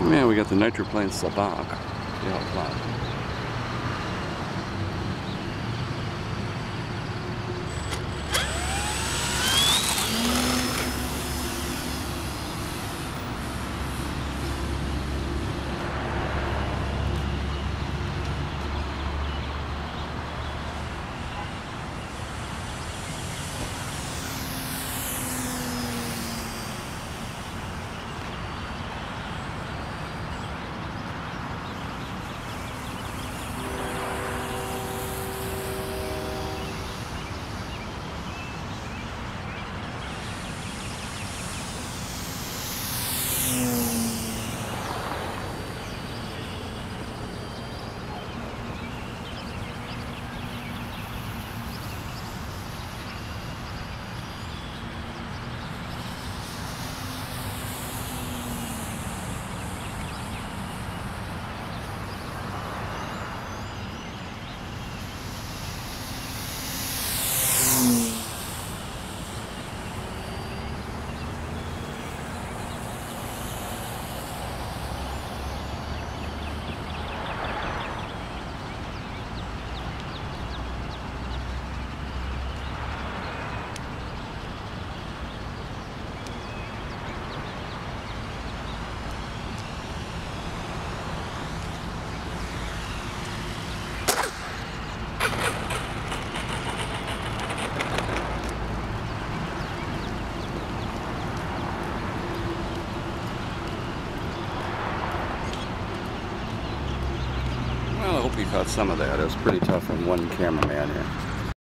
Man, we got the nitroplane Sbach. Yeah, Well, I hope you caught some of that. It was pretty tough on one cameraman here.